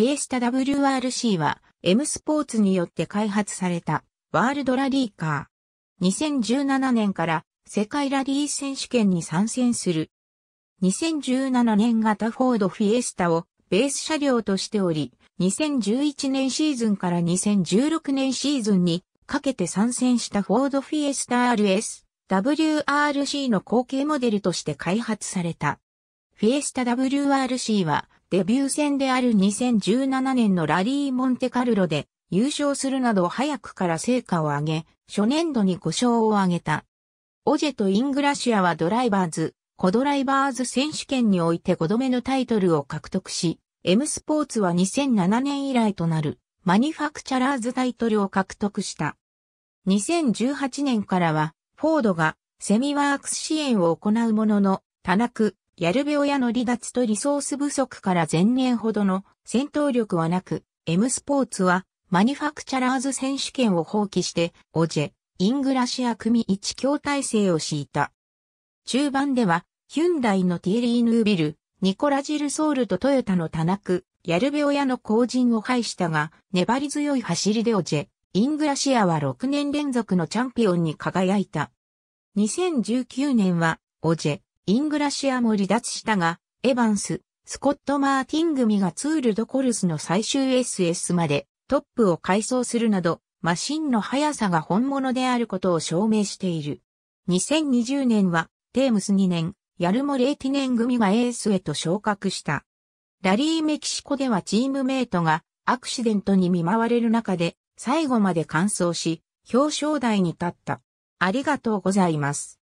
フィエスタ WRC は M スポーツによって開発されたワールドラリーカー。2017年から世界ラリー選手権に参戦する。2017年型フォードフィエスタをベース車両としており、2011年シーズンから2016年シーズンにかけて参戦したフォードフィエスタ RS WRC の後継モデルとして開発された。フィエスタ WRC はデビュー戦である2017年のラリーモンテカルロで優勝するなど早くから成果を上げ、初年度に5勝を挙げた。オジェとイングラシアはドライバーズ、コドライバーズ選手権において5度目のタイトルを獲得し、M スポーツは2007年以来となるマニファクチャラーズタイトルを獲得した。2018年からは、フォードがセミワークス支援を行うものの、タナク、ヤルベオヤの離脱とリソース不足から前年ほどの戦闘力はなく、M スポーツはマニファクチャラーズ選手権を放棄して、オジェ、イングラシア組一強体制を敷いた。中盤では、ヒュンダイのティエリー・ヌービル、ニコラ・ジルソールとトヨタのタナク、ヤルベオヤの後陣を排したが、粘り強い走りでオジェ、イングラシアは6年連続のチャンピオンに輝いた。2019年は、オジェ、イングラシアも離脱したが、エヴァンス、スコット・マーティン組がツール・ド・コルスの最終 SS までトップを改装するなど、マシンの速さが本物であることを証明している。2020年は、テームス2年、ヤルモレーティネン組がエースへと昇格した。ラリーメキシコではチームメイトがアクシデントに見舞われる中で最後まで完走し、表彰台に立った。ありがとうございます。